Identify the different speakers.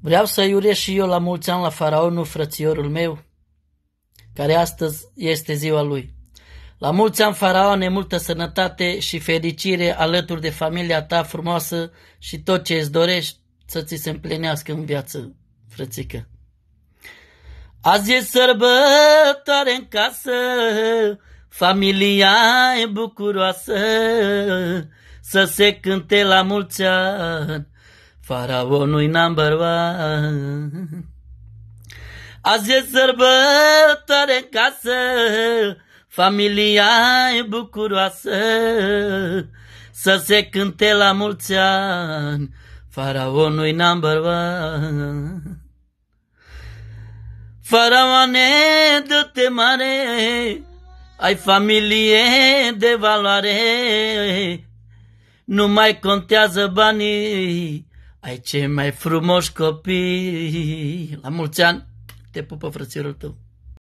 Speaker 1: Vreau să-i urez și eu la mulți ani la faraonul frățiorul meu, care astăzi este ziua lui. La mulți ani, faraone, multă sănătate și fericire alături de familia ta frumoasă și tot ce îți dorești să ți se împlinească în viață, frățică. Azi e sărbătoare în casă, familia e bucuroasă, să se cânte la mulți ani, faraonul number one. Azi e sărbătoare în casă, familia e bucuroasă, să se cânte la mulți ani, faraonul number one. Faraone, dă-te mare, ai familie de valoare, nu mai contează banii, ai cei mai frumoși copii. La mulți ani, te pupă frățierul tău.